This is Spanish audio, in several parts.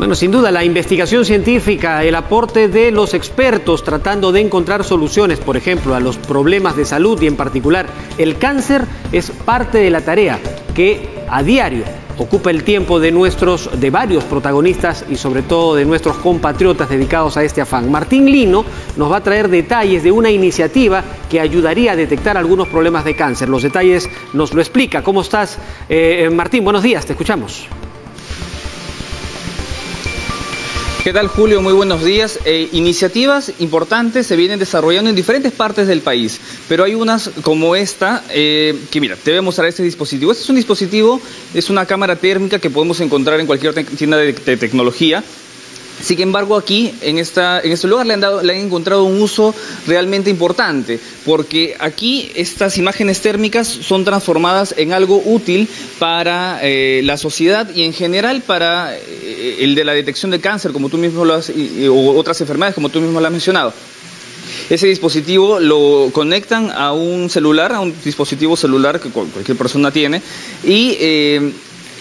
Bueno, sin duda, la investigación científica, el aporte de los expertos tratando de encontrar soluciones, por ejemplo, a los problemas de salud y en particular el cáncer, es parte de la tarea que a diario ocupa el tiempo de nuestros, de varios protagonistas y sobre todo de nuestros compatriotas dedicados a este afán. Martín Lino nos va a traer detalles de una iniciativa que ayudaría a detectar algunos problemas de cáncer. Los detalles nos lo explica. ¿Cómo estás, eh, Martín? Buenos días, te escuchamos. ¿Qué tal Julio? Muy buenos días. Eh, iniciativas importantes se vienen desarrollando en diferentes partes del país, pero hay unas como esta, eh, que mira, te voy a mostrar este dispositivo. Este es un dispositivo, es una cámara térmica que podemos encontrar en cualquier tienda de tecnología sin embargo, aquí, en, este lugar, le han, dado, le han encontrado un uso realmente importante, porque aquí estas imágenes térmicas son transformadas en algo útil para eh, la sociedad y en general para eh, el de la detección de cáncer, como tú mismo lo has, o otras enfermedades, como tú mismo lo has mencionado. Ese dispositivo lo conectan a un celular, a un dispositivo celular que cualquier persona tiene, y eh,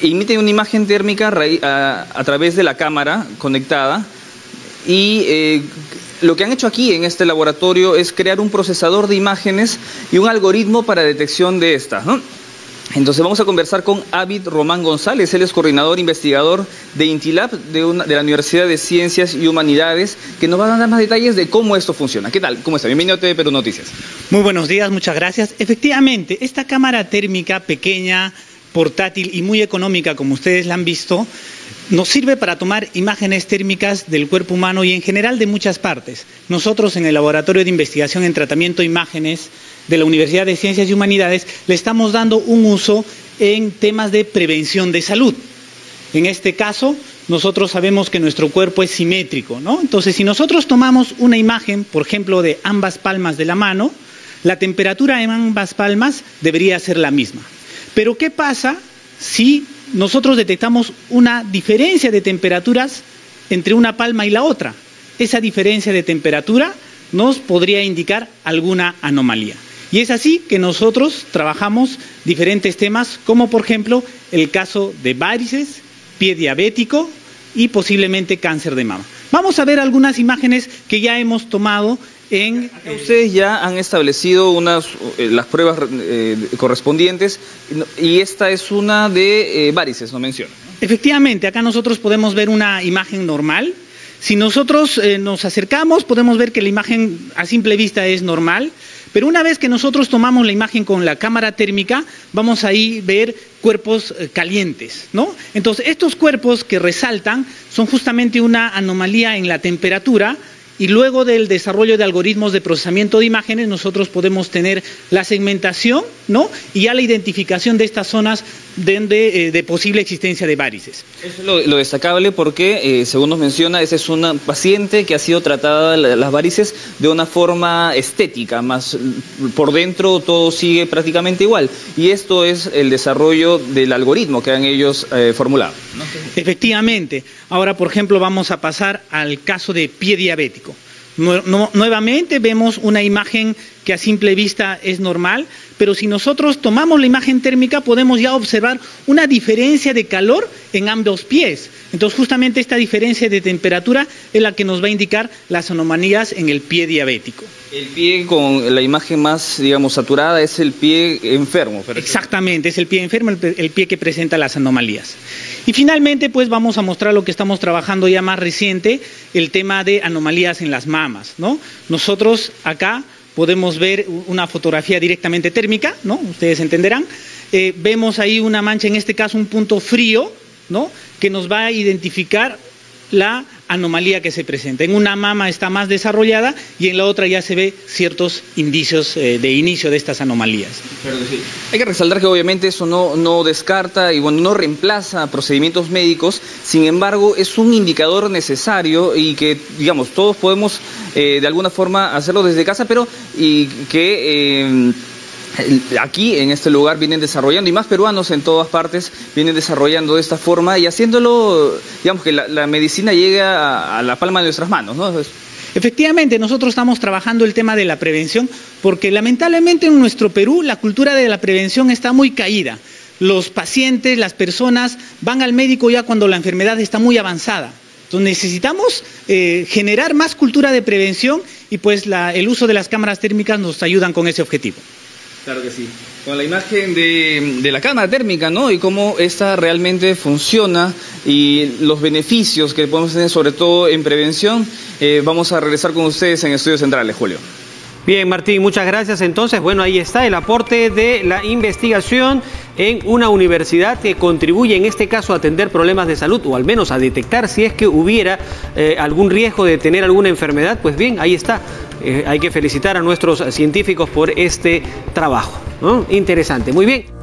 emite una imagen térmica a, través de la cámara conectada y eh, lo que han hecho aquí en este laboratorio es crear un procesador de imágenes y un algoritmo para detección de estas. Entonces vamos a conversar con Avid Román González, él es coordinador investigador de Intilab de, de, la Universidad de Ciencias y Humanidades, que nos va a dar más detalles de cómo esto funciona. ¿Qué tal? ¿Cómo está? Bienvenido a TV Perú Noticias. Muy buenos días, muchas gracias. Efectivamente, esta cámara térmica pequeña, portátil y muy económica, como ustedes la han visto, nos sirve para tomar imágenes térmicas del cuerpo humano y en general de muchas partes. Nosotros en el Laboratorio de Investigación en Tratamiento de Imágenes de la Universidad de Ciencias y Humanidades le estamos dando un uso en temas de prevención de salud. En este caso, nosotros sabemos que nuestro cuerpo es simétrico, ¿no? Entonces, si nosotros tomamos una imagen, por ejemplo, de ambas palmas de la mano, la temperatura en ambas palmas debería ser la misma. Pero ¿qué pasa si nosotros detectamos una diferencia de temperaturas entre una palma y la otra? Esa diferencia de temperatura nos podría indicar alguna anomalía. Y es así que nosotros trabajamos diferentes temas, como por ejemplo el caso de varices, pie diabético y posiblemente cáncer de mama. Vamos a ver algunas imágenes que ya hemos tomado en, ustedes ya han establecido unas eh, las pruebas eh, correspondientes y esta es una de eh, varices, no menciona. Efectivamente, acá nosotros podemos ver una imagen normal. Si nosotros nos acercamos, podemos ver que la imagen a simple vista es normal, pero una vez que nosotros tomamos la imagen con la cámara térmica, vamos ahí ver cuerpos calientes, ¿no? Entonces, estos cuerpos que resaltan son justamente una anomalía en la temperatura y luego del desarrollo de algoritmos de procesamiento de imágenes nosotros podemos tener la segmentación ¿no? y ya la identificación de estas zonas de, eh, posible existencia de varices. Eso es lo, destacable porque, eh, según nos menciona, esa es una paciente que ha sido tratada las varices de una forma estética, más por dentro todo sigue prácticamente igual. Y esto es el desarrollo del algoritmo que han ellos eh, formulado. Efectivamente. Ahora, por ejemplo, vamos a pasar al caso de pie diabético. nuevamente vemos una imagen que a simple vista es normal, pero si nosotros tomamos la imagen térmica podemos ya observar una diferencia de calor en ambos pies. Entonces justamente esta diferencia de temperatura es la que nos va a indicar las anomalías en el pie diabético. El pie con la imagen más, digamos, saturada es el pie enfermo. Exactamente, es el pie enfermo, el, pie que presenta las anomalías. Y finalmente, pues vamos a mostrar lo que estamos trabajando ya más reciente, el tema de anomalías en las mamas, ¿no? Nosotros acá podemos ver una fotografía directamente térmica, ¿no? Ustedes entenderán. Eh, vemos ahí una mancha, en este caso un punto frío, ¿no? Que nos va a identificar la anomalía que se presenta. En una mama está más desarrollada y en la otra ya se ve ciertos indicios eh, de inicio de estas anomalías. Hay que resaltar que obviamente eso no, no descarta y bueno, no reemplaza procedimientos médicos, sin embargo es un indicador necesario y que digamos todos podemos eh, de alguna forma hacerlo desde casa, pero y que eh, aquí en este lugar vienen desarrollando, y más peruanos en todas partes vienen desarrollando de esta forma y haciéndolo, digamos que la, medicina llega a, la palma de nuestras manos, ¿no? Efectivamente, nosotros estamos trabajando el tema de la prevención porque lamentablemente en nuestro Perú la cultura de la prevención está muy caída. Los pacientes, las personas van al médico ya cuando la enfermedad está muy avanzada. Entonces necesitamos eh, generar más cultura de prevención y pues el uso de las cámaras térmicas nos ayudan con ese objetivo. Claro que sí. Con la imagen de, la cámara térmica, ¿no? Y cómo esta realmente funciona y los beneficios que podemos tener, sobre todo en prevención, eh, vamos a regresar con ustedes en Estudios Centrales, Julio. Bien, Martín, muchas gracias. Entonces, bueno, ahí está el aporte de la investigación en una universidad que contribuye en este caso a atender problemas de salud o al menos a detectar si es que hubiera eh, algún riesgo de tener alguna enfermedad. Pues bien, ahí está. Eh, hay que felicitar a nuestros científicos por este trabajo. Interesante. Muy bien.